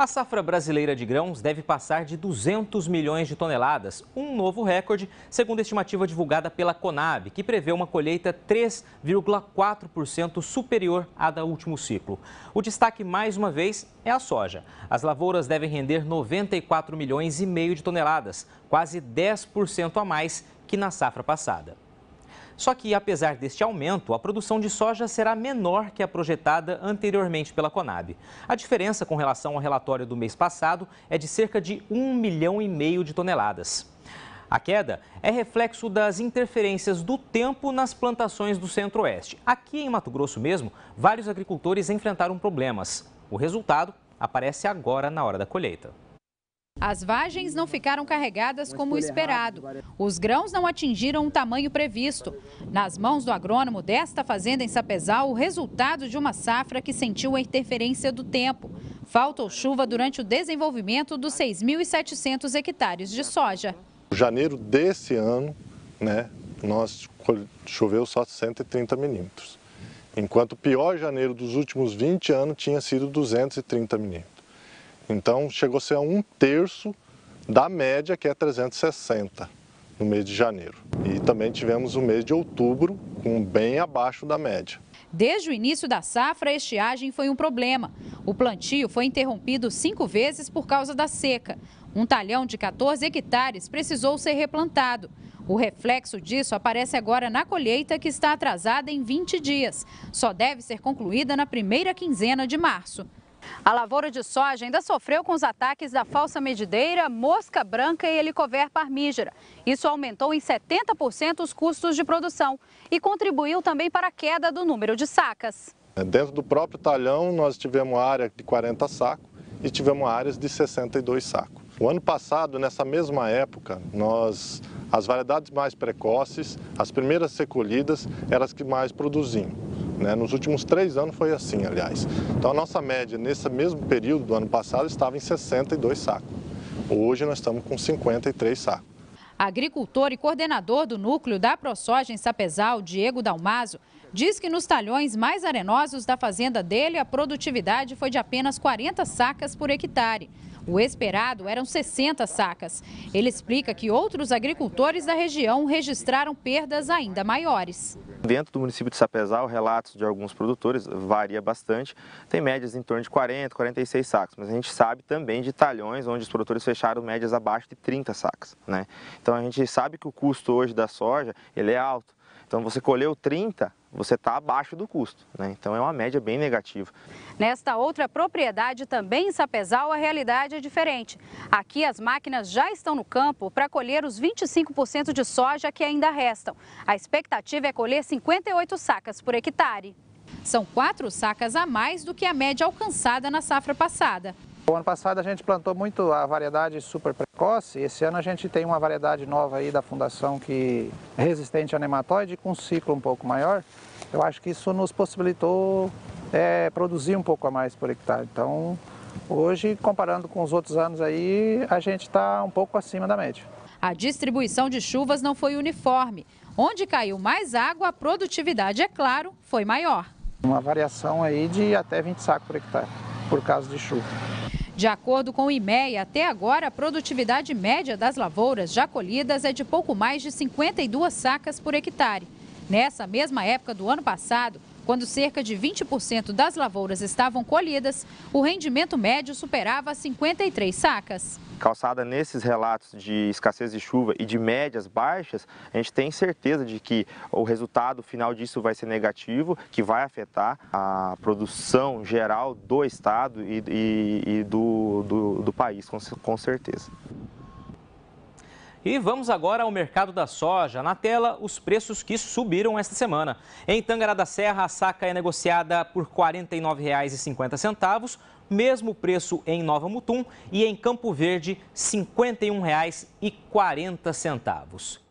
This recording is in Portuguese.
A safra brasileira de grãos deve passar de 200 milhões de toneladas, um novo recorde, segundo a estimativa divulgada pela Conab, que prevê uma colheita 3,4% superior à do último ciclo. O destaque, mais uma vez, é a soja. As lavouras devem render 94 milhões e meio de toneladas, quase 10% a mais que na safra passada. Só que, apesar deste aumento, a produção de soja será menor que a projetada anteriormente pela Conab. A diferença com relação ao relatório do mês passado é de cerca de 1 milhão e meio de toneladas. A queda é reflexo das interferências do tempo nas plantações do Centro-Oeste. Aqui em Mato Grosso mesmo, vários agricultores enfrentaram problemas. O resultado aparece agora na hora da colheita. As vagens não ficaram carregadas como esperado. Os grãos não atingiram o tamanho previsto. Nas mãos do agrônomo desta fazenda em Sapezal, o resultado de uma safra que sentiu a interferência do tempo. Faltou chuva durante o desenvolvimento dos 6.700 hectares de soja. Janeiro desse ano, né, nós choveu só 130 milímetros. Enquanto o pior janeiro dos últimos 20 anos tinha sido 230 milímetros. Então chegou a ser um terço da média que é 360 no mês de janeiro. E também tivemos o mês de outubro com bem abaixo da média. Desde o início da safra, a estiagem foi um problema. O plantio foi interrompido cinco vezes por causa da seca. Um talhão de 14 hectares precisou ser replantado. O reflexo disso aparece agora na colheita, que está atrasada em 20 dias. Só deve ser concluída na primeira quinzena de março. A lavoura de soja ainda sofreu com os ataques da falsa medideira, mosca branca e helicover parmígera. Isso aumentou em 70% os custos de produção e contribuiu também para a queda do número de sacas. Dentro do próprio talhão, nós tivemos área de 40 sacos e tivemos áreas de 62 sacos. O ano passado, nessa mesma época, nós, as variedades mais precoces, as primeiras a ser colhidas, eram as que mais produziam. Né? Nos últimos três anos foi assim, aliás. Então a nossa média nesse mesmo período do ano passado estava em 62 sacos. Hoje nós estamos com 53 sacos. Agricultor e coordenador do núcleo da ProSoja em Sapezal, Diego Dalmaso, diz que nos talhões mais arenosos da fazenda dele a produtividade foi de apenas 40 sacas por hectare. O esperado eram 60 sacas. Ele explica que outros agricultores da região registraram perdas ainda maiores. Dentro do município de Sapezal, relatos de alguns produtores varia bastante. Tem médias em torno de 40, 46 sacos, mas a gente sabe também de talhões onde os produtores fecharam médias abaixo de 30 sacas. Né? Então a gente sabe que o custo hoje da soja ele é alto. Então você colheu 30, você está abaixo do custo. Né? Então é uma média bem negativa. Nesta outra propriedade, também em Sapezal, a realidade é diferente. Aqui as máquinas já estão no campo para colher os 25% de soja que ainda restam. A expectativa é colher 58 sacas por hectare. São quatro sacas a mais do que a média alcançada na safra passada. O ano passado a gente plantou muito a variedade super precoce, esse ano a gente tem uma variedade nova aí da fundação que é resistente a nematóide com um ciclo um pouco maior. Eu acho que isso nos possibilitou é, produzir um pouco a mais por hectare. Então, hoje, comparando com os outros anos aí, a gente está um pouco acima da média. A distribuição de chuvas não foi uniforme. Onde caiu mais água, a produtividade, é claro, foi maior. Uma variação aí de até 20 sacos por hectare, por causa de chuva. De acordo com o IMEA, até agora a produtividade média das lavouras já colhidas é de pouco mais de 52 sacas por hectare. Nessa mesma época do ano passado, quando cerca de 20% das lavouras estavam colhidas, o rendimento médio superava 53 sacas. Calçada nesses relatos de escassez de chuva e de médias baixas, a gente tem certeza de que o resultado final disso vai ser negativo, que vai afetar a produção geral do estado e, e, e do, do, do país, com, com certeza. E vamos agora ao mercado da soja. Na tela, os preços que subiram esta semana. Em Tangará da Serra, a saca é negociada por R$ 49,50, mesmo preço em Nova Mutum e em Campo Verde, R$ 51,40.